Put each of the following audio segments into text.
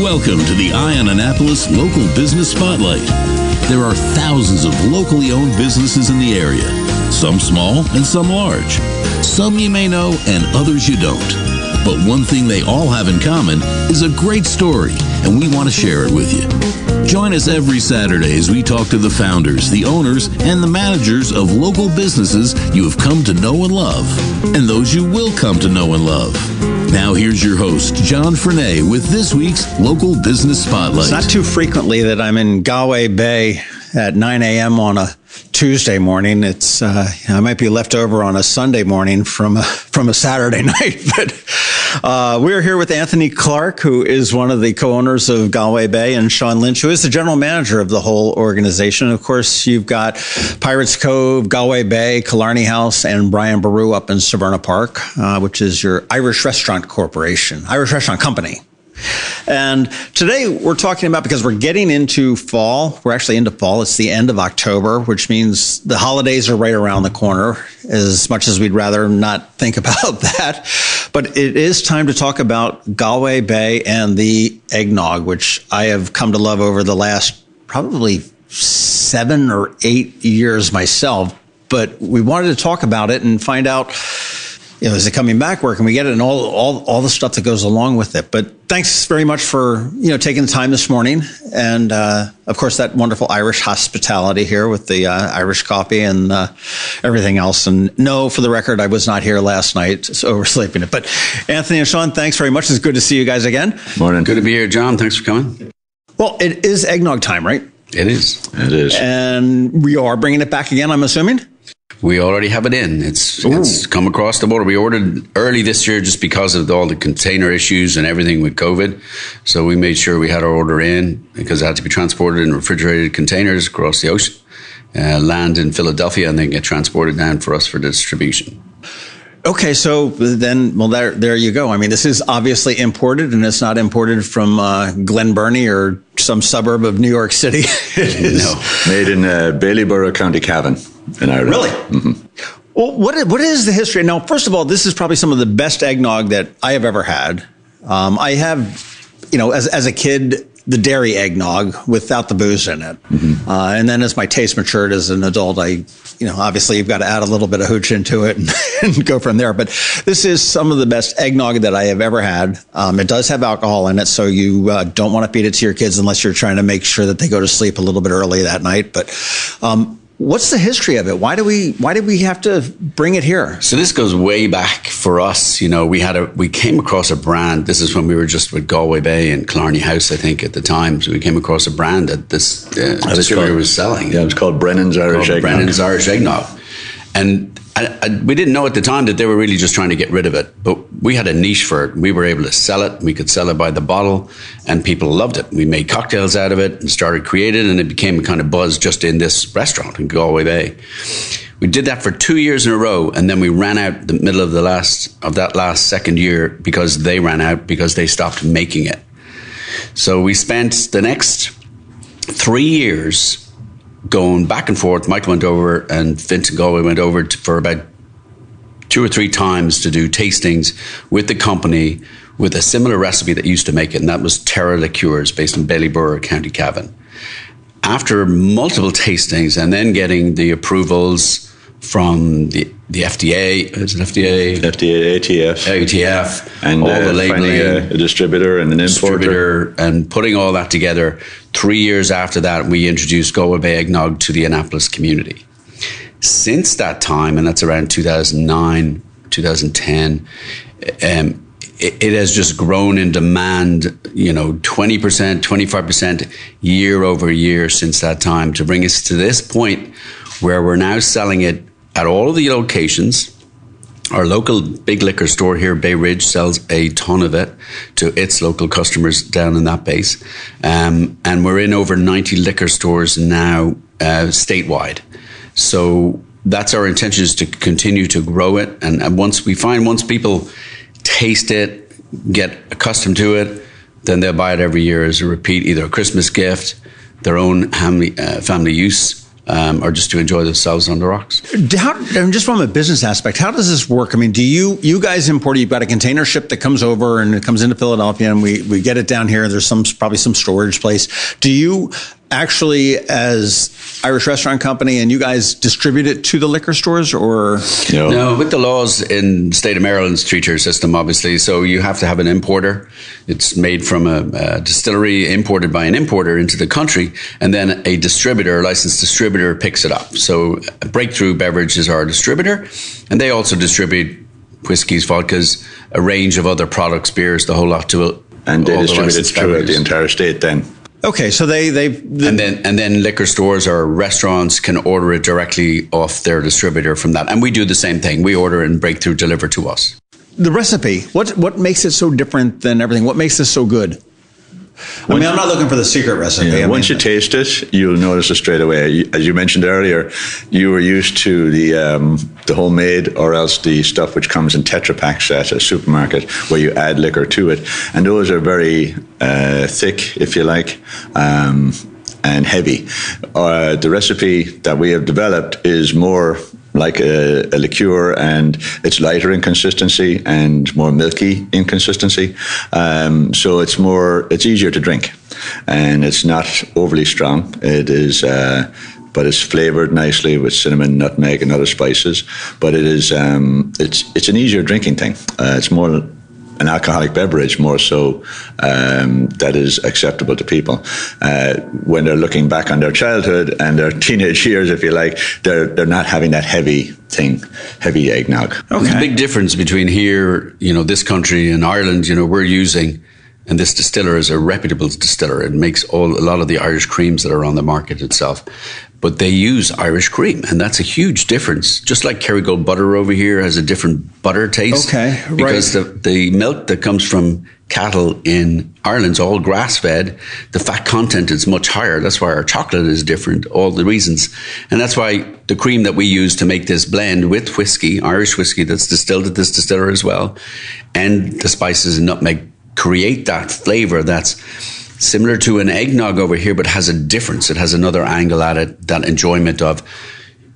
Welcome to the Eye On Annapolis Local Business Spotlight. There are thousands of locally owned businesses in the area, some small and some large. Some you may know and others you don't. But one thing they all have in common is a great story, and we want to share it with you. Join us every Saturday as we talk to the founders, the owners, and the managers of local businesses you have come to know and love, and those you will come to know and love. Now, here's your host, John Frenaye, with this week's Local Business Spotlight. It's not too frequently that I'm in Galway Bay at 9 a.m. on a Tuesday morning. It's uh, I might be left over on a Sunday morning from a, from a Saturday night, but uh, we're here with Anthony Clarke, who is one of the co-owners of Galway Bay, and Sean Lynch, who is the general manager of the whole organization. Of course, you've got Pirates Cove, Galway Bay, Killarney House, and Brian Boru up in Severna Park, uh, which is your Irish Restaurant Corporation, Irish Restaurant Company. And today we're talking about because we're getting into fall. We're actually into fall. It's the end of October, which means the holidays are right around the corner, as much as we'd rather not think about that. But it is time to talk about Galway Bay and the eggnog, which I have come to love over the last probably seven or eight years myself. But we wanted to talk about it and find out you know, is it coming back? Where can we get it? And all, all, all the stuff that goes along with it. But thanks very much for, you know, taking the time this morning. And, uh, of course, that wonderful Irish hospitality here with the uh, Irish coffee and uh, everything else. And no, for the record, I was not here last night, so oversleeping it. But Anthony and Sean, thanks very much. It's good to see you guys again. Morning. Good to be here, John. Thanks for coming. Well, it is eggnog time, right? It is. It is. And we are bringing it back again, I'm assuming? We already have it in. It's it's come across the border. We ordered early this year just because of all the container issues and everything with COVID. So we made sure we had our order in because it had to be transported in refrigerated containers across the ocean, uh, land in Philadelphia, and then get transported down for us for distribution. Okay, so then, well, there, there you go. I mean, this is obviously imported, and it's not imported from uh, Glen Burnie or some suburb of New York City. no, made in uh, Bailieborough, County Cavan, in Ireland. Really? Mm-hmm. Well, what what is the history? Now, first of all, this is probably some of the best eggnog that I have ever had. Um, I have, you know, as as a kid, the dairy eggnog without the booze in it. Mm-hmm. Uh, and then as my taste matured as an adult, I, you know, obviously you've got to add a little bit of hooch into it and, and go from there. But this is some of the best eggnog that I have ever had. Um, it does have alcohol in it, so you uh, don't want to feed it to your kids unless you're trying to make sure that they go to sleep a little bit early that night. But um, What's the history of it? Why do we why did we have to bring it here? So this goes way back for us. You know, we had a we came across a brand. This is when we were just with Galway Bay and Killarney House, I think, at the time. So we came across a brand that this uh, distributor was selling. Yeah, it was called Brennan's Irish Eggnog. Brennan's Irish Eggnog, and I, we didn't know at the time that they were really just trying to get rid of it, but we had a niche for it. We were able to sell it. We could sell it by the bottle, and people loved it. We made cocktails out of it and started creating, and it became a kind of buzz just in this restaurant in Galway Bay. We did that for two years in a row, and then we ran out the middle of the last of that last second year because they ran out because they stopped making it. So we spent the next three years going back and forth. Mike went over and Vincent Galway went over to, for about two or three times to do tastings with the company with a similar recipe that used to make it, and that was Terra Liqueurs based in Bailieborough, County Cavan. After multiple tastings and then getting the approvals from the, the FDA, is it FDA? FDA, ATF. ATF, and all uh, the labeling. A, a, distributor and an importer. and putting all that together. Three years after that, we introduced Galway Bay Eggnog to the Annapolis community. Since that time, and that's around 2009, 2010, um, it, it has just grown in demand, you know, 20%, 25% year over year since that time to bring us to this point where we're now selling it at all of the locations. Our local big liquor store here, Bay Ridge, sells a ton of it to its local customers down in that base. Um, and we're in over 90 liquor stores now uh, statewide. So that's our intention is to continue to grow it. And, and once we find, once people taste it, get accustomed to it, then they'll buy it every year as a repeat, either a Christmas gift, their own family, uh, family use um, or just to enjoy themselves on the rocks. How, just from a business aspect, how does this work? I mean, do you you guys import? You've got a container ship that comes over and it comes into Philadelphia, and we we get it down here. There's some probably some storage place. Do you actually as Irish Restaurant Company and you guys distribute it to the liquor stores or? No, no with the laws in the state of Maryland's three tier system obviously. So you have to have an importer. It's made from a, a, distillery imported by an importer into the country and then a distributor a licensed distributor picks it up. So uh, Breakthru Beverage is our distributor and they also distribute whiskeys vodkas a range of other products beers the whole lot to it and they distribute it throughout the entire state then Okay, so they they and then and then liquor stores or restaurants can order it directly off their distributor from that, and we do the same thing. We order and Breakthru deliver to us. The recipe. What what makes it so different than everything? What makes this so good? I mean, I'm not looking for the secret recipe. Yeah, once mean, you taste it, you'll notice it straight away. As you mentioned earlier, you were used to the um, the homemade or else the stuff which comes in Tetra packs at a supermarket where you add liquor to it, and those are very uh, thick, if you like. Um, and heavy. Uh, the recipe that we have developed is more like a, a, liqueur, and it's lighter in consistency and more milky in consistency. Um, so it's more, it's easier to drink, and it's not overly strong. It is. Uh, but it's flavored nicely with cinnamon, nutmeg, and other spices. But it is um, it's it's an easier drinking thing. Uh, it's more an alcoholic beverage more so um, that is acceptable to people. Uh, when they're looking back on their childhood and their teenage years, if you like, they're they're not having that heavy thing, heavy eggnog. Okay. There's a big difference between here, you know, this country and Ireland. You know, we're using. And this distiller is a reputable distiller. It makes all a lot of the Irish creams that are on the market itself but they use Irish cream, and that's a huge difference. Just like Kerrygold butter over here has a different butter taste. Okay, right. Because the, the milk that comes from cattle in Ireland's all grass fed. The fat content is much higher. That's why our chocolate is different, all the reasons. And that's why the cream that we use to make this blend with whiskey, Irish whiskey that's distilled at this distiller as well, and the spices and nutmeg create that flavor that's similar to an eggnog over here, but has a difference. It has another angle at it, that enjoyment of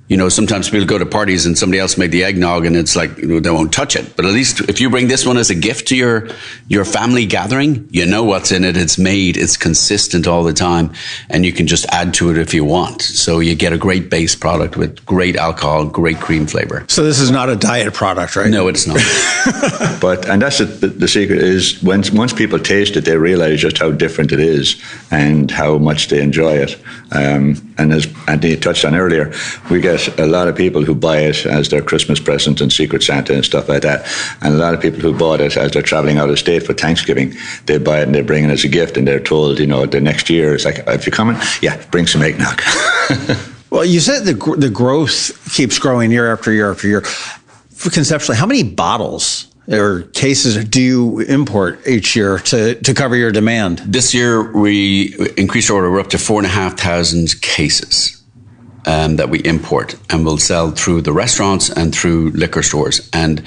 you know, sometimes people go to parties and somebody else made the eggnog and it's like, you know, they won't touch it. But at least if you bring this one as a gift to your, your family gathering, you know what's in it. It's made, it's consistent all the time and you can just add to it if you want. So you get a great base product with great alcohol, great cream flavor. So this is not a diet product, right? No, it's not. but, and that's the, the secret is once, once people taste it, they realize just how different it is and how much they enjoy it. Um, and as Anthony touched on earlier, we get get a lot of people who buy it as their Christmas present and Secret Santa and stuff like that. And a lot of people who bought it as they're traveling out of state for Thanksgiving, they buy it and they bring it as a gift and they're told, you know, the next year, it's like, if you're coming, yeah, bring some eggnog. well, you said the, the growth keeps growing year after year after year. Conceptually, how many bottles or cases do you import each year to, to cover your demand? This year, we increased our order. We're up to four and a half thousand cases um, that we import and will sell through the restaurants and through liquor stores. And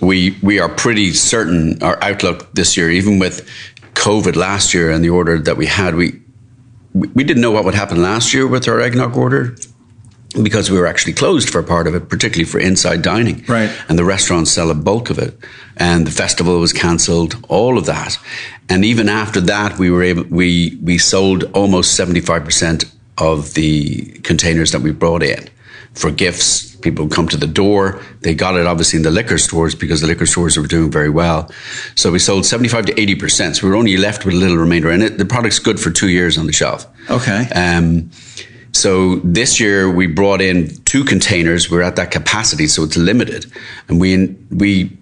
we we are pretty certain our outlook this year, even with COVID last year and the order that we had, we we didn't know what would happen last year with our eggnog order because we were actually closed for a part of it, particularly for inside dining. Right. And the restaurants sell a bulk of it. And the festival was cancelled, all of that. And even after that, we were able, we, we sold almost 75% of the containers that we brought in for gifts. People come to the door. They got it obviously in the liquor stores because the liquor stores were doing very well. So we sold 75 to 80%. So we were only left with a little remainder. in it, the product's good for two years on the shelf. Okay. Um, so this year we brought in two containers. We're at that capacity, so it's limited. And we, we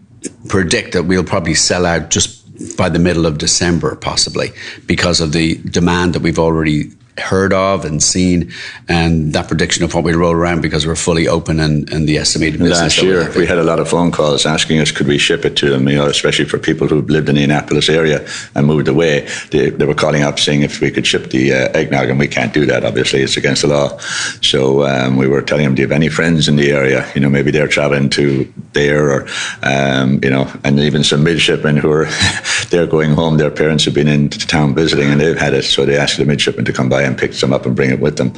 predict that we'll probably sell out just by the middle of December, possibly, because of the demand that we've already heard of and seen, and that prediction of what we'd roll around because we're fully open and, and the estimated business. Last year, we, we, had a lot of phone calls asking us could we ship it to them, you know, especially for people who lived in the Annapolis area and moved away. They, they were calling up saying if we could ship the uh, eggnog, and we can't do that, obviously, it's against the law. So um, we were telling them, do you have any friends in the area? You know, maybe they're traveling to there or, um, you know, and even some midshipmen who are they're going home. Their parents have been into town visiting and they've had it, so they asked the midshipman to come by and pick some up and bring it with them.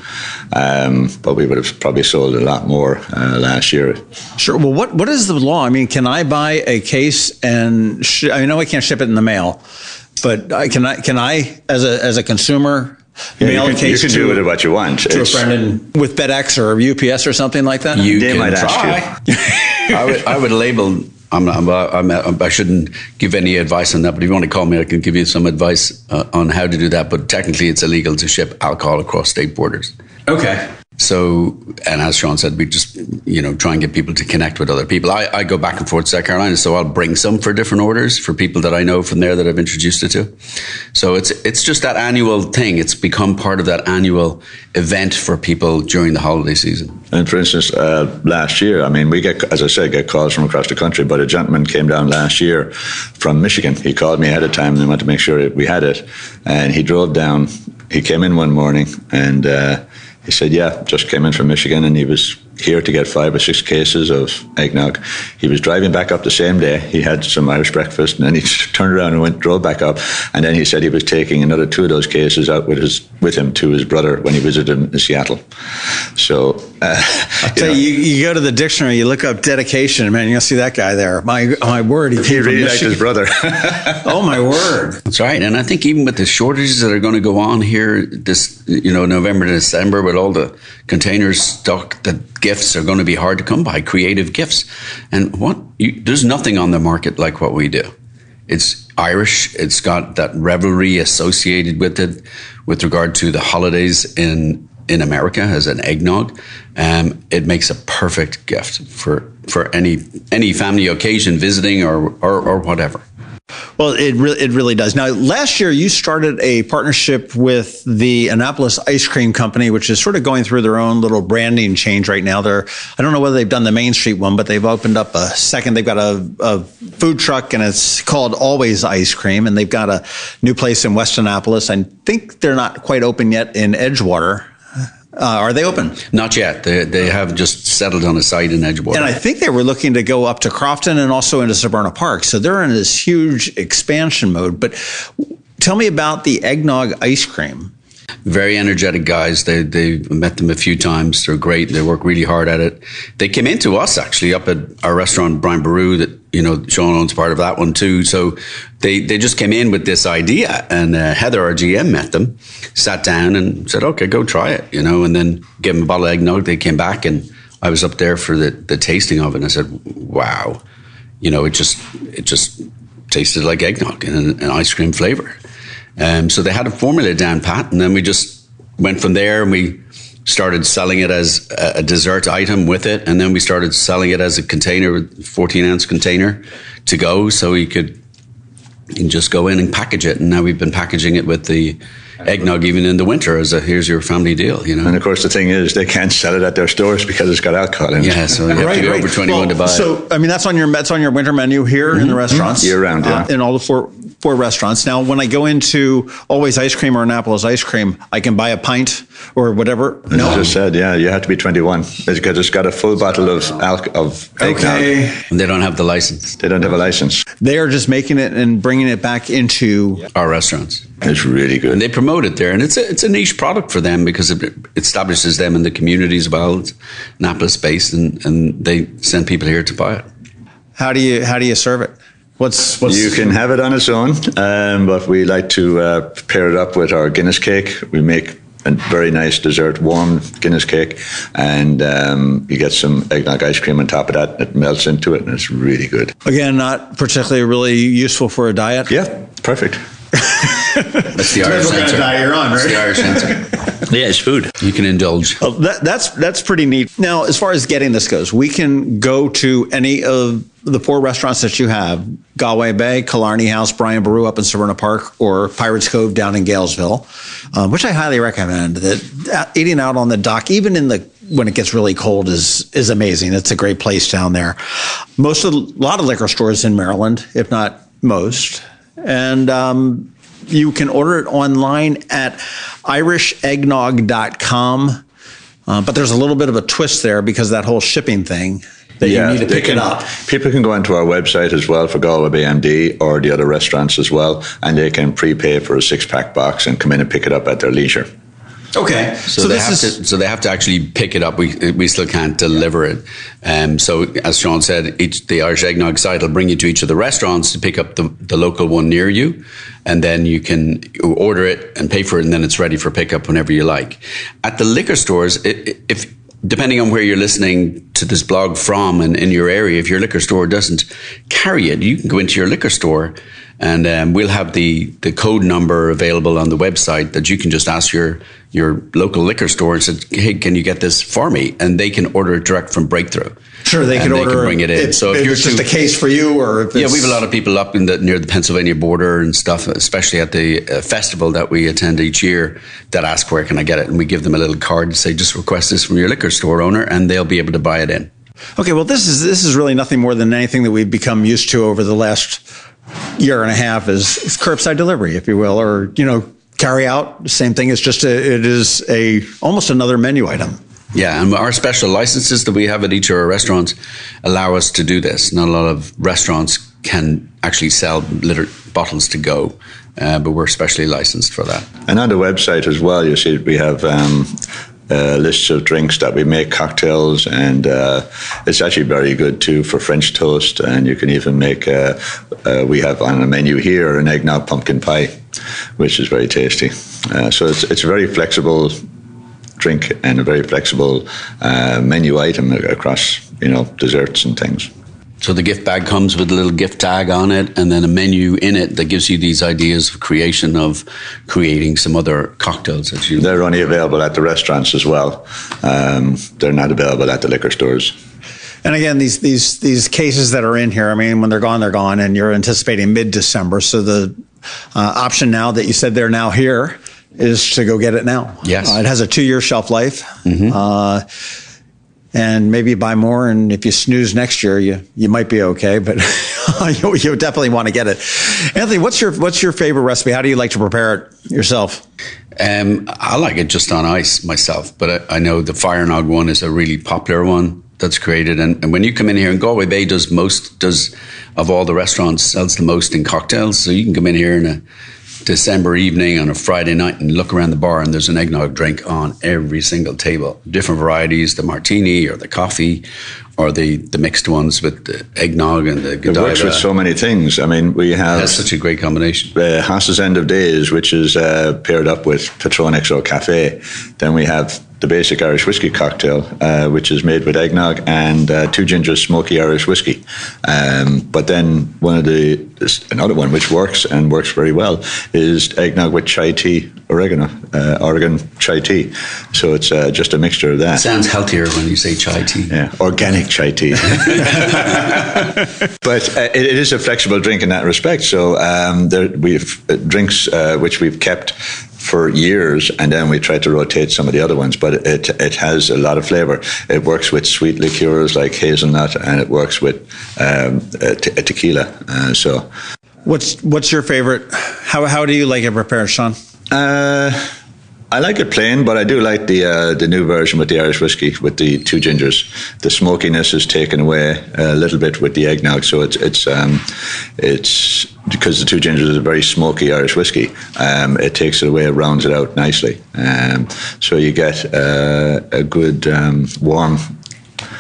Um, but we would have probably sold a lot more uh, last year. Sure. Well, what what is the law? I mean, can I buy a case and sh- I know I can't ship it in the mail, but I, can I can I as a as a consumer Yeah, mail you can, case you can to, do with it what you want. to a friend in, with FedEx or UPS or something like that? You They can might ask try. you. I would, I would label. I'm, I'm, I'm, I'm, I shouldn't give any advice on that, but if you want to call me, I can give you some advice uh, on how to do that. But technically, it's illegal to ship alcohol across state borders. Okay. So, and as Sean said, we just, you know, try and get people to connect with other people. I, I go back and forth to South Carolina, so I'll bring some for different orders for people that I know from there that I've introduced it to. So it's, it's just that annual thing. It's become part of that annual event for people during the holiday season. And for instance, uh, last year, I mean, we get, as I said, get calls from across the country. But a gentleman came down last year from Michigan. He called me ahead of time and wanted to make sure we had it. And he drove down. He came in one morning and uh, he said, "Yeah, just came in from Michigan, and he was here to get five or six cases of eggnog. He was driving back up the same day. He had some Irish breakfast, and then he turned around and went drove back up. And then he said he was taking another two of those cases out with his with him to his brother when he visited him in Seattle. So, uh, I tell know, you, you, you go to the dictionary, you look up dedication, man, you'll see that guy there. My my word, he, he came from really liked his brother. Oh my word! That's right. And I think even with the shortages that are going to go on here this, you know, November to December with all the containers stock, the gifts are going to be hard to come by, creative gifts. And what, you, there's nothing on the market like what we do. It's Irish. It's got that revelry associated with it with regard to the holidays in, in America as an eggnog. Um, it makes a perfect gift for, for any, any family occasion visiting or, or, or whatever. Well, it really it really does. Now, last year you started a partnership with the Annapolis Ice Cream Company, which is sort of going through their own little branding change right now. They're I don't know whether they've done the Main Street one, but they've opened up a second. They've got a, a food truck, and it's called Always Ice Cream, and they've got a new place in West Annapolis. I think they're not quite open yet in Edgewater. Uh, are they open? Not yet. They, they have just settled on a site in Edgewater. And I think they were looking to go up to Crofton and also into Severna Park. So they're in this huge expansion mode. But tell me about the eggnog ice cream. Very energetic guys. They they met them a few times. They're great. They work really hard at it. They came into us actually up at our restaurant Brian Boru that you know Sean owns part of that one too. So they they just came in with this idea, and uh, Heather, our GM, met them, sat down, and said, "Okay, go try it," you know, and then gave them a bottle of eggnog. They came back, and I was up there for the the tasting of it, and I said, "Wow." you know, it just it just tasted like eggnog and an ice cream flavor. Um, so they had a formula down pat, and then we just went from there and we started selling it as a, a dessert item with it, and then we started selling it as a container, 14 ounce container to go, so we could you can just go in and package it. And now we've been packaging it with the eggnog even in the winter as a here's your family deal, you know. and of course, the thing is, they can't sell it at their stores because it's got alcohol in it. Yeah, so you have to go over 21 to buy it. So, I mean, that's on your that's on your winter menu here in the restaurants Year round, yeah. uh, in all the four four restaurants. Now, when I go into Always Ice Cream or Annapolis Ice Cream, I can buy a pint or whatever. As I just said, yeah, you have to be 21 because it's got a full bottle of alc- of. Okay. And they don't have the license, They don't have a license. They are just making it and bringing it back into. our restaurants. It's really good. and they promote it there, and it's a it's a niche product for them because it establishes them in the community as well. It's Annapolis based, and, and they send people here to buy it. How do you how do you serve it? What's what's You can have it on its own, um, but we like to uh, pair it up with our Guinness cake. We make a very nice dessert, warm Guinness cake, and um, you get some eggnog ice cream on top of that. It melts into it, and it's really good. again not particularly really useful for a diet? Yeah, perfect. That's the Irish what kind of answer. diet you're on, That's right? the Irish answer. Yeah, it's food. You can indulge. Well, that, that's that's pretty neat. Now, as far as getting this goes, we can go to any of the four restaurants that you have: Galway Bay, Killarney House, Brian Boru up in Severna Park, or Pirates Cove down in Galesville, um, which I highly recommend. That uh, eating out on the dock, even in the when it gets really cold, is is amazing. It's a great place down there. Most of a lot of liquor stores in Maryland, if not most, and. Um, you can order it online at irisheggnog.com. Uh, but there's a little bit of a twist there because that whole shipping thing. that you need to pick can, it up. People can go onto our website as well for Galway Bay MD or the other restaurants as well, and they can prepay for a six pack box and come in and pick it up at their leisure. Okay, so, so they have is... to so they have to actually pick it up. We we still can't deliver it. Um, so as Sean said, each the Irish Eggnog site will bring you to each of the restaurants to pick up the, the local one near you, and then you can order it and pay for it, and then it's ready for pickup whenever you like. At the liquor stores, if depending on where you're listening to this blog from and in your area, if your liquor store doesn't carry it, you can go into your liquor store and um, we'll have the, the code number available on the website that you can just ask your, your local liquor store and say, hey, can you get this for me? And they can order it direct from Breakthru. Sure, they can order. They can bring it in. It, so if, you're just too, a case for you, or yeah, we have a lot of people up in the near the Pennsylvania border and stuff, especially at the uh, festival that we attend each year. That ask where can I get it, and we give them a little card to say just request this from your liquor store owner, and they'll be able to buy it in. Okay, well, this is this is really nothing more than anything that we've become used to over the last year and a half is, is curbside delivery, if you will, or you know, carry out. The same thing. It's just a, it is a almost another menu item. Yeah, and our special licenses that we have at each of our restaurants allow us to do this. Not a lot of restaurants can actually sell litter bottles to go, uh, but we're specially licensed for that. And on the website as well, you see we have um, uh, lists of drinks that we make cocktails, and uh, it's actually very good too for French toast. And you can even make uh, uh we have on the menu here an eggnog pumpkin pie, which is very tasty. Uh, so it's it's a very flexible drink and a very flexible menu item across you know desserts and things. So the gift bag comes with a little gift tag on it and then a menu in it that gives you these ideas of creation of creating some other cocktails that you They're only available at the restaurants as well. Um, they're not available at the liquor stores. And again, these these these cases that are in here, I mean, when they're gone, they're gone, and you're anticipating mid December. So the uh, option now that you said they're now here is to go get it now. Yes, uh, it has a two year shelf life. Mm-hmm. Uh, and maybe buy more. And if you snooze next year, you you might be okay, but you, you definitely want to get it. Anthony, what's your what's your favorite recipe? How do you like to prepare it yourself? Um, I like it just on ice myself, but I, I, know the Fire Nog one is a really popular one that's created. And, and, when you come in here, and Galway Bay does most does of all the restaurants sells the most in cocktails, so you can come in here and December evening on a Friday night and look around the bar and there's an eggnog drink on every single table. Different varieties, the martini or the coffee or the, the mixed ones with the eggnog and the Godiva. It works with so many things. I mean, we have... That's such a great combination. Uh, Haas's End of Days, which is uh, paired up with Patron XO Cafe. Then we have the basic Irish whiskey cocktail, uh, which is made with eggnog and uh, two gingers smoky Irish whiskey. Um, but then one of the another one which works and works very well is eggnog with chai tea, oregano, uh, Oregon chai tea. So it's uh, just a mixture of that. It sounds healthier when you say chai tea. Yeah, organic chai tea. but uh, it, it is a flexible drink in that respect. So um, there, we've uh, drinks which we've kept for years, and then we try to rotate some of the other ones. But it it has a lot of flavor. It works with sweet liqueurs like hazelnut, and it works with um, te- tequila. Uh, so, what's what's your favorite? How how do you like it prepared, Sean? Uh, I like it plain, but I do like the uh, the new version with the Irish whiskey with the two gingers. The smokiness is taken away a little bit with the eggnog, so it's it's um, it's because the two gingers is a very smoky Irish whiskey. Um, it takes it away, it rounds it out nicely. Um, so you get uh, a good um, warm.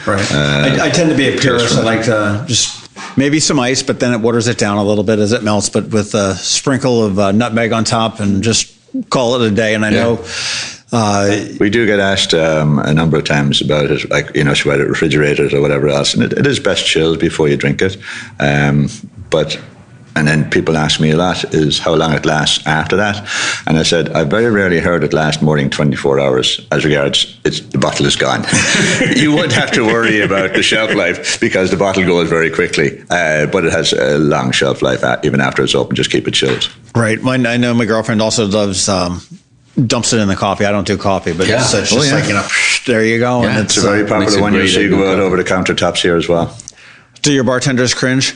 Right. Uh, I, I, tend to be a purist. I like to just maybe some ice, but then it waters it down a little bit as it melts. But with a sprinkle of uh, nutmeg on top and just call it a day. And I yeah. know. Uh, we do get asked um, a number of times about it, like, you know, should I refrigerate it or whatever else. And it, it is best chilled before you drink it. Um, but and then people ask me a lot is how long it lasts after that. And I said, I very rarely heard it last more than 24 hours as regards it's, the bottle is gone. you wouldn't have to worry about the shelf life because the bottle goes very quickly. Uh, but it has a long shelf life even after it's open. Just keep it chilled. Right. My, I know my girlfriend also loves. Um, dumps it in the coffee. I don't do coffee, but yeah. it's, it's just oh, yeah. like you know, there you go. Yeah, and it's, it's a very popular one. You see go out over the countertops here as well. Do your bartenders cringe?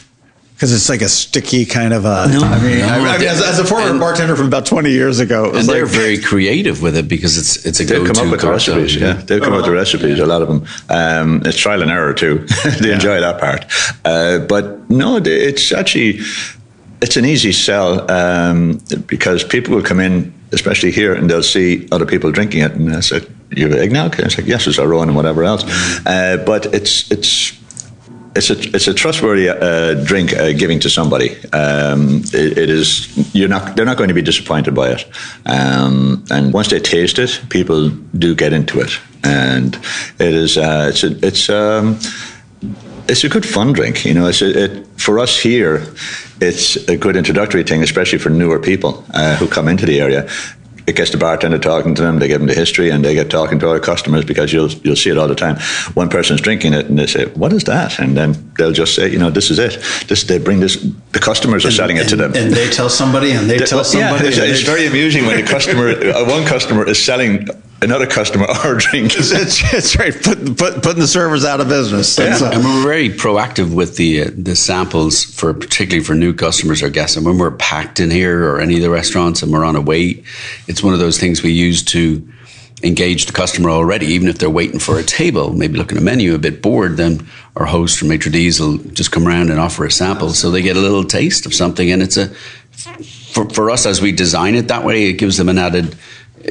Because it's like a sticky kind of a. No, I mean, no, I mean as, as, a former and, bartender from about twenty years ago, and they're very creative with it because it's it's a they've come up with the recipes. Yeah, they've come oh, up with the recipes. Yeah. A lot of them. Um, it's trial and error too. they yeah. enjoy that part, uh, but no, it's actually it's an easy sell um, because people will come in, especially here, and they'll see other people drinking it, and I said, "You have eggnog?" And it's like, "Yes, it's our own," and whatever else. Uh, but it's it's it's a it's a trustworthy uh, drink uh, giving to somebody. Um, it, it is you're not they're not going to be disappointed by it. Um, and once they taste it, people do get into it, and it is uh, it's a, it's um, it's a good fun drink. You know, it's a, it for us here. It's a good introductory thing, especially for newer people uh, who come into the area it gets the bartender talking to them. They give them the history, and they get talking to our customers because you'll you'll see it all the time. One person's drinking it, and they say, "What is that?" And then they'll just say, "You know, this is it." This they bring this. The customers are and, selling and, it to them, and they tell somebody, and they, they tell somebody. Yeah, it's, it's very amusing when the customer, uh, one customer, is selling another customer ordering. drink. it's, it's right, put, put, putting the servers out of business. Yeah. And we're very proactive with the uh, the samples for particularly for new customers or guests. And when we're packed in here or any of the restaurants and we're on a wait, it's one of those things we use to engage the customer already, even if they're waiting for a table, maybe looking at a menu a bit bored, then our host or maitre d's will just come around and offer a sample so they get a little taste of something. And it's a, for, for us as we design it that way, it gives them an added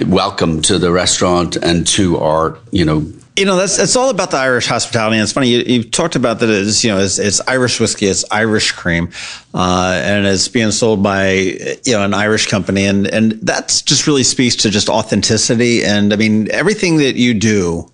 welcome to the restaurant and to our, you know, you know that's it's all about the Irish hospitality. And it's funny you, you talked about that it's you know it's, it's Irish whiskey, it's Irish cream, uh, and it's being sold by you know an Irish company, and and that just really speaks to just authenticity. And I mean everything that you do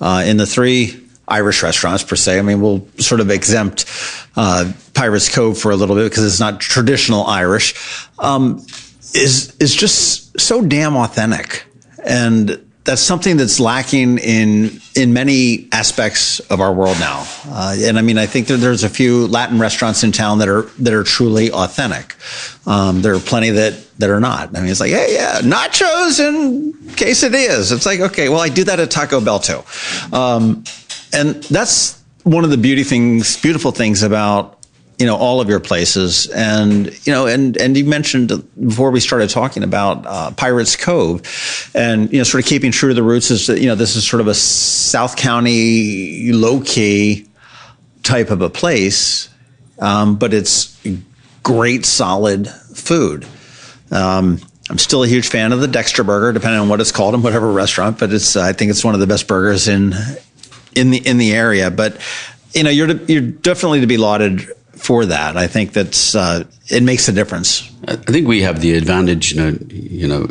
uh, in the three Irish restaurants per se. I mean we'll sort of exempt uh, Pirates Cove for a little bit because it's not traditional Irish. Um, is is just so damn authentic, and that's something that's lacking in in many aspects of our world now. Uh, and I mean, I think there's a few Latin restaurants in town that are that are truly authentic. Um, there are plenty that that are not. I mean, it's like, hey, yeah, nachos and quesadillas. It's like, okay, well, I do that at Taco Bell too, um, and that's one of the beauty things, beautiful things about you know all of your places and you know and and you mentioned before we started talking about uh, pirates cove and you know sort of keeping true to the roots is that you know this is sort of a south county low key type of a place um, but it's great solid food um, I'm still a huge fan of the Dexter burger, depending on what it's called in whatever restaurant. But it's I think it's one of the best burgers in in the in the area. But you know, you're you're definitely to be lauded for that. I think that's uh, it makes a difference. I think we have the advantage, you know, you know,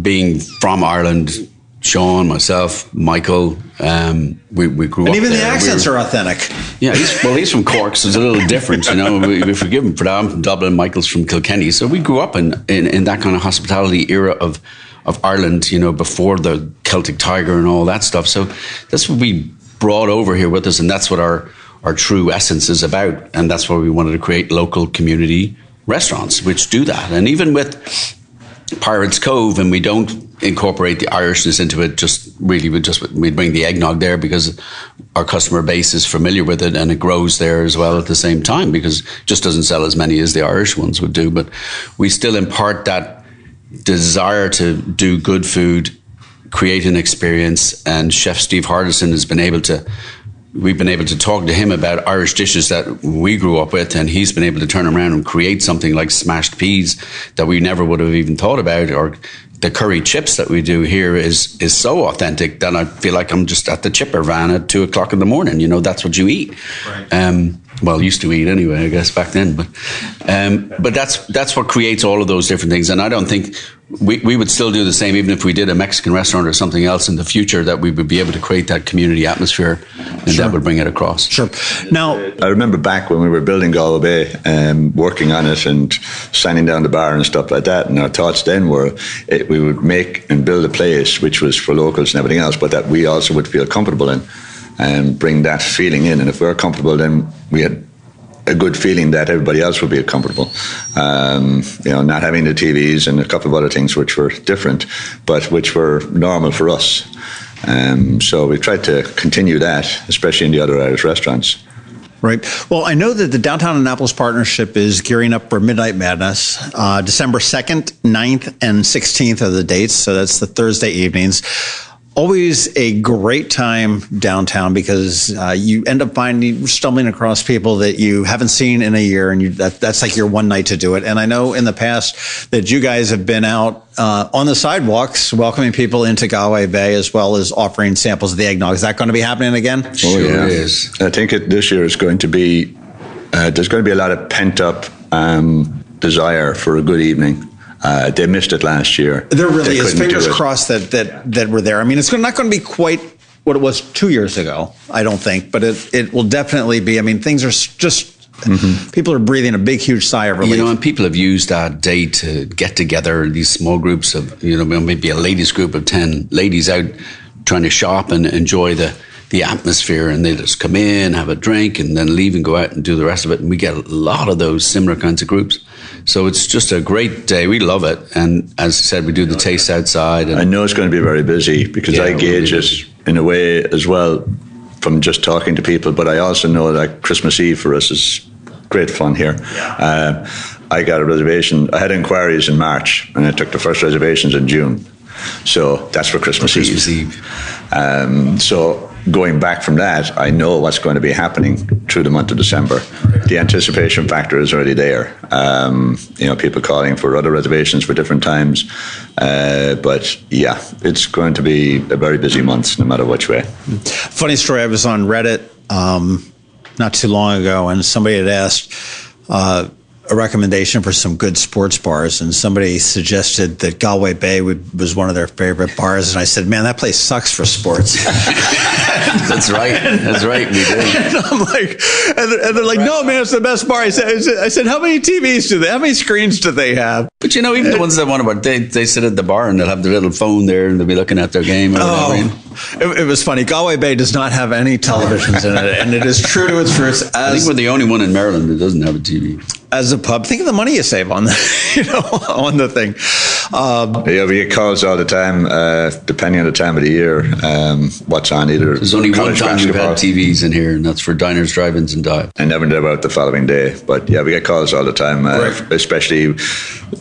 being from Ireland. Sean, myself, Michael, um, we, we grew and up. even there. the accents we were, are authentic. Yeah, he's, well, he's from Cork, so it's a little different, you know. We, we forgive him for that. I'm from Dublin, Michael's from Kilkenny. So we grew up in, in, in that kind of hospitality era of, of Ireland, you know, before the Celtic Tiger and all that stuff. So that's what we brought over here with us, and that's what our our true essence is about. And that's why we wanted to create local community restaurants, which do that. And even with Pirates Cove, and we don't incorporate the Irishness into it. Just really, we just we bring the eggnog there because our customer base is familiar with it, and it grows there as well at the same time because it just doesn't sell as many as the Irish ones would do. But we still impart that desire to do good food, create an experience, and Chef Steve Hardison has been able to we've been able to talk to him about Irish dishes that we grew up with, and he's been able to turn around and create something like smashed peas that we never would have even thought about, or the curry chips that we do here is is so authentic that I feel like I'm just at the chipper van at two o'clock in the morning. You know, that's what you eat. Right. Um, well, used to eat anyway, I guess back then. But um, but that's that's what creates all of those different things. And I don't think we, we would still do the same even if we did a Mexican restaurant or something else in the future that we would be able to create that community atmosphere and sure. that would bring it across. Sure. Now, I remember back when we were building Galway Bay, um, working on it and signing down the bar and stuff like that. And our thoughts then were it, we would make and build a place which was for locals and everything else, but that we also would feel comfortable in and bring that feeling in. And if we're comfortable, then we had a good feeling that everybody else would be comfortable. Um, you know, not having the TVs and a couple of other things which were different, but which were normal for us. Um, so we tried to continue that, especially in the other Irish restaurants. Right. Well, I know that the Downtown Annapolis Partnership is gearing up for Midnight Madness. Uh, December 2nd, 9th, and 16th are the dates. So that's the Thursday evenings always a great time downtown because uh, you end up finding stumbling across people that you haven't seen in a year, and you, that, that's like your one night to do it. And I know in the past that you guys have been out uh, on the sidewalks welcoming people into Galway Bay as well as offering samples of the eggnog. Is that going to be happening again? Oh sure yeah, is. I think it, this year is going to be. Uh, there's going to be a lot of pent up um, desire for a good evening. Uh, they missed it last year. There really they is. Fingers crossed that that that we're there. I mean, it's not going to be quite what it was two years ago. I don't think, but it it will definitely be. I mean, things are just. Mm-hmm. People are breathing a big, huge sigh of relief. You know, and people have used that day to get together. These small groups of, you know, maybe a ladies' group of ten ladies out trying to shop and enjoy the the atmosphere and they just come in, have a drink, and then leave and go out and do the rest of it. And we get a lot of those similar kinds of groups. So it's just a great day. We love it. And as I said, we do the taste outside. I know it's going to be very busy because yeah, I gauge it in a way as well from just talking to people. But I also know that Christmas Eve for us is great fun here. Uh, I got a reservation. I had inquiries in March, and I took the first reservations in June. So that's for Christmas, Christmas Eve. Eve. Um, so going back from that, I know what's going to be happening through the month of December. The anticipation factor is already there. Um, you know, people calling for other reservations for different times. Uh, but yeah, it's going to be a very busy month, no matter which way. Funny story. I was on Reddit um, not too long ago, and somebody had asked. Uh, a recommendation for some good sports bars, and somebody suggested that Galway Bay would, was one of their favorite bars, and I said, "Man, that place sucks for sports." That's right. That's right. We do. And I'm like, and they're, and they're like, "No, man, it's the best bar." I said, "I said, how many TVs do they? How many screens do they have?" But you know, even the ones that want about they they sit at the bar and they'll have their little phone there and they'll be looking at their game. Or oh, it, it, was funny. Galway Bay does not have any televisions in it, and it is true to its roots. As, I think we're the only one in Maryland that doesn't have a TV as a pub. Think of the money you save on the, you know, on the thing. Um, yeah, we get calls all the time, uh, depending on the time of the year, um, what's on either. There's only one time we've had TVs in here, and that's for diners, drive-ins, and dives. I never know about the following day, but yeah, we get calls all the time, uh, right. especially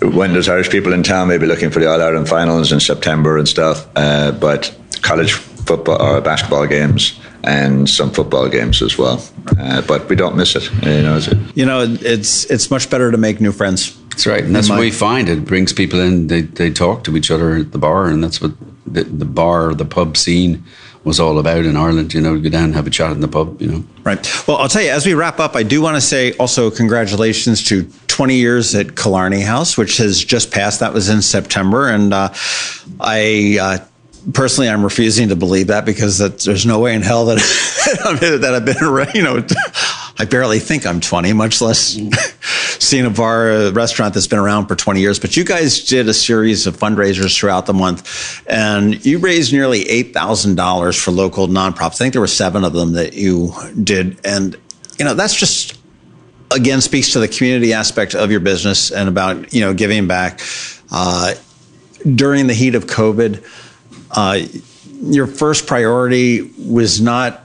when there's Irish people in town, maybe looking for the All Ireland finals in September and stuff. Uh, but college football or basketball games and some football games as well. Uh, but we don't miss it. You know, it? you know, it's it's much better to make new friends. That's right, and that's what we find. It brings people in. They they talk to each other at the bar, and that's what the, the bar, the pub scene was all about in Ireland. You know, go down and have a chat in the pub. You know, right. Well, I'll tell you as we wrap up, I do want to say also congratulations to 20 years at Killarney House, which has just passed. That was in September, and uh, I. Uh, personally, I'm refusing to believe that because that, there's no way in hell that that I've been, around. you know, I barely think I'm 20, much less seeing a bar, a restaurant that's been around for 20 years. But you guys did a series of fundraisers throughout the month, and you raised nearly $8,000 for local nonprofits. I think there were seven of them that you did, and you know that's just again speaks to the community aspect of your business and about you know giving back. Uh, during the heat of COVID, uh, your first priority was not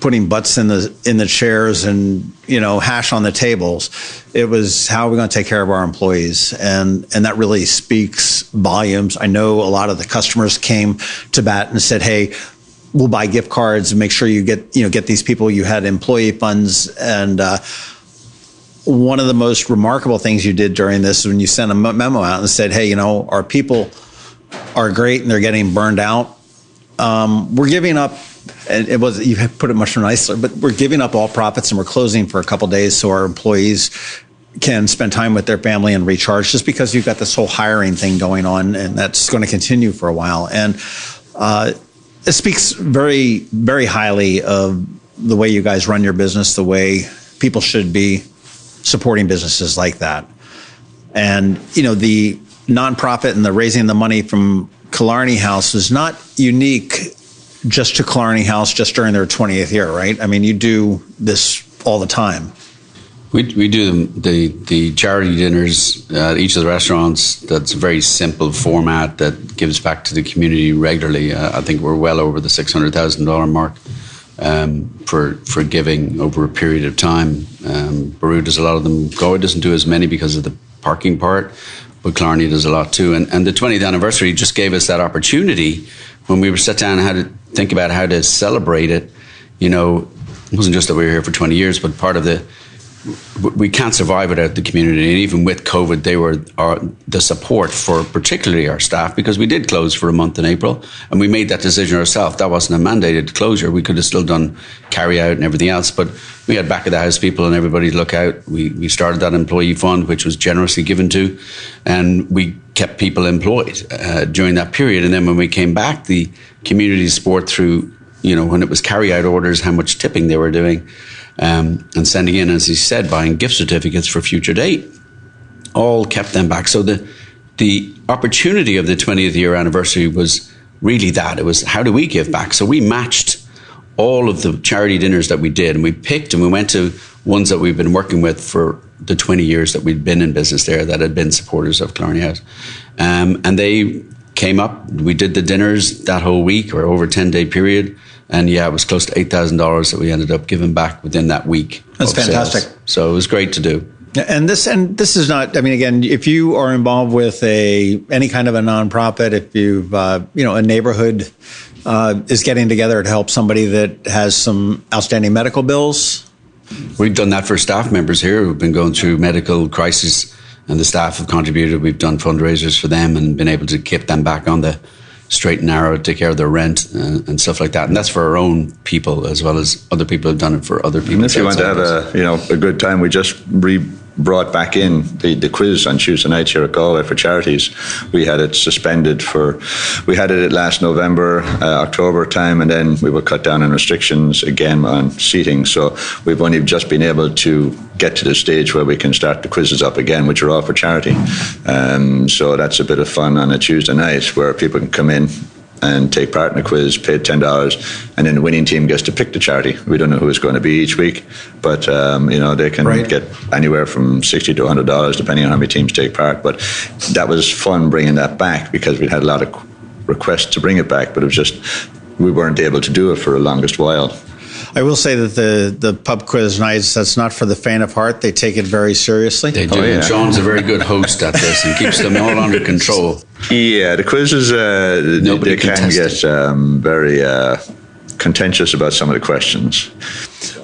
putting butts in the in the chairs and you know hash on the tables. It was how are we going to take care of our employees, and and that really speaks volumes. I know a lot of the customers came to bat and said, "Hey, we'll buy gift cards and make sure you get you know get these people." You had employee funds and. Uh, one of the most remarkable things you did during this is when you sent a memo out and said, "Hey, you know, our people are great and they're getting burned out. Um, we're giving up, and it was you put it much nicer, but we're giving up all profits and we're closing for a couple days so our employees can spend time with their family and recharge. Just because you've got this whole hiring thing going on, and that's going to continue for a while, and uh, it speaks very, very highly of the way you guys run your business, the way people should be supporting businesses like that. And you know the nonprofit and the raising the money from Killarney House is not unique just to Killarney House just during their 20th year, right? I mean, you do this all the time. We, we do the, the charity dinners at each of the restaurants. That's a very simple format that gives back to the community regularly. Uh, I think we're well over the $600,000 mark um, for for giving over a period of time. Um, Boru does a lot of them. Galway doesn't do as many because of the parking part, but Killarney does a lot too. And, and the 20th anniversary just gave us that opportunity when we were sat down and had to think about how to celebrate it. You know, it wasn't just that we were here for 20 years, but part of the we can't survive without the community. And even with COVID, they were our, the support for particularly our staff because we did close for a month in April and we made that decision ourselves. That wasn't a mandated closure. We could have still done carry out and everything else, but we had back of the house people and everybody to look out. We, we started that employee fund, which was generously given to, and we kept people employed uh, during that period. And then when we came back, the community support through, you know, when it was carry out orders, how much tipping they were doing um, and sending in, as he said, buying gift certificates for future date, all kept them back. So the the opportunity of the 20th year anniversary was really that. It was how do we give back? So we matched all of the charity dinners that we did, and we picked and we went to ones that we've been working with for the 20 years that we'd been in business there that had been supporters of Killarney House. Um, and they came up. We did the dinners that whole week or over 10 day period. And yeah, it was close to eight thousand dollars that we ended up giving back within that week. That's fantastic. Sales. So it was great to do. And this and this is not. I mean, again, if you are involved with a any kind of a nonprofit, if you've uh, you know a neighborhood uh, is getting together to help somebody that has some outstanding medical bills. We've done that for staff members here who've been going through medical crisis, and the staff have contributed. We've done fundraisers for them and been able to keep them back on the straight and narrow, take care of their rent uh, and stuff like that. And that's for our own people as well as other people have done it for other people. And if you want to have a you know a good time, we just re- brought back in the, the quiz on Tuesday nights here at Galway for charities. We had it suspended for, we had it last November, uh, October time, and then we were cut down on restrictions again on seating. So we've only just been able to get to the stage where we can start the quizzes up again, which are all for charity. Um, so that's a bit of fun on a Tuesday night where people can come in and take part in a quiz, paid ten dollars, and then the winning team gets to pick the charity. We don't know who it's going to be each week, but um, you know they can right. get anywhere from sixty to hundred dollars depending on how many teams take part. But that was fun bringing that back because we had a lot of requests to bring it back, but it was just we weren't able to do it for the longest while. I will say that the, the pub quiz nights, that's not for the faint of heart. They take it very seriously. They do. Oh, yeah. John's a very good host at this and keeps them all under control. Yeah, the quizzes, uh, Nobody they can get um, very uh, contentious about some of the questions.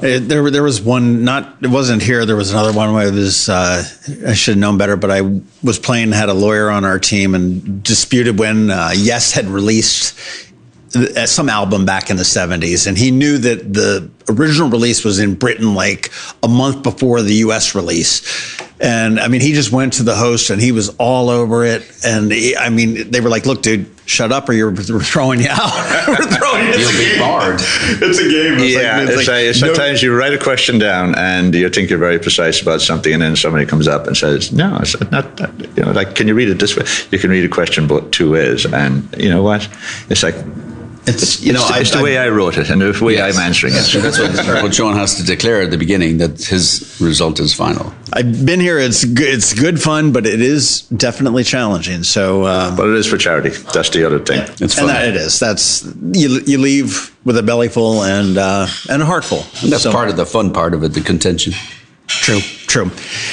It, uh, there, there was one. Not it wasn't here. There was another one where it was. Uh, I should have known better, but I was playing. Had a lawyer on our team and disputed when uh, Yes had released some album back in the 70s and he knew that the original release was in Britain like a month before the US release. And I mean he just went to the host and he was all over it. And he, I mean they were like look dude shut up or you're we're throwing you out. We're throwing you You'll be barred. It's a game. It's yeah like, it's, it's like, sometimes no. you write a question down and you think you're very precise about something and then somebody comes up and says no it's not that you know like can you read it this way? You can read a question but two ways and you know what? It's like it's you know it's, it's I, the way I, I wrote it and the way yes. I'm answering it. That's what, what Sean has to declare at the beginning that his result is final. I've been here. It's good, it's good fun, but it is definitely challenging. So, um, but it is for charity. That's the other thing. It's fun. And that it is. That's you. You leave with a belly full and uh, and a heart full. And that's so, part of the fun part of it, the contention. True, true.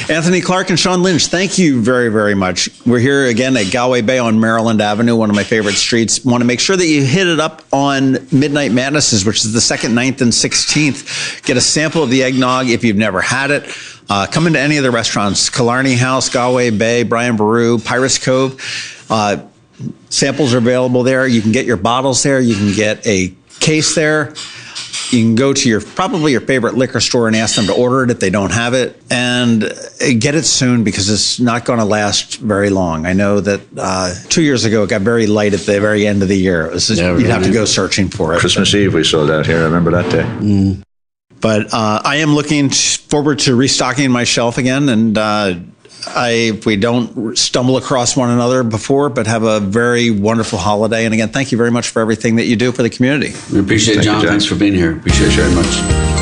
Anthony Clarke and Sean Lynch, thank you very, very much. We're here again at Galway Bay on Maryland Avenue, one of my favorite streets. Want to make sure that you hit it up on Midnight Madnesses, which is the 2nd, 9th, and 16th. Get a sample of the eggnog if you've never had it. Uh, come into any of the restaurants Killarney House, Galway Bay, Brian Boru, Pirates Cove. Uh, samples are available there. You can get your bottles there. You can get a case there you can go to your probably your favorite liquor store and ask them to order it if they don't have it and get it soon because it's not going to last very long. I know that uh, two years ago it got very light at the very end of the year. Just, yeah, you'd have to go searching for it. Christmas eve we sold out here i remember that day? Mm. but uh, i am looking forward to restocking my shelf again and uh, I, we don't stumble across one another before, but have a very wonderful holiday. And again, thank you very much for everything that you do for the community. We appreciate thank John. You, John. Thanks for being here. Appreciate it very much.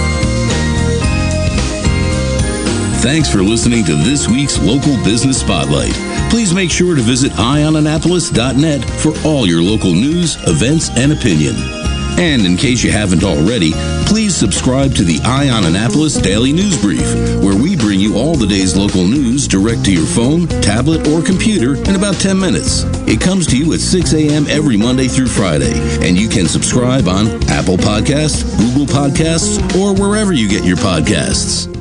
Thanks for listening to this week's Local Business Spotlight. Please make sure to visit eyeonannapolis.net for all your local news, events, and opinion. And in case you haven't already, please subscribe to the Eye on Annapolis Daily News Brief, where we bring you all the day's local news direct to your phone, tablet, or computer in about 10 minutes. It comes to you at 6 a.m. every Monday through Friday, and you can subscribe on Apple Podcasts, Google Podcasts, or wherever you get your podcasts.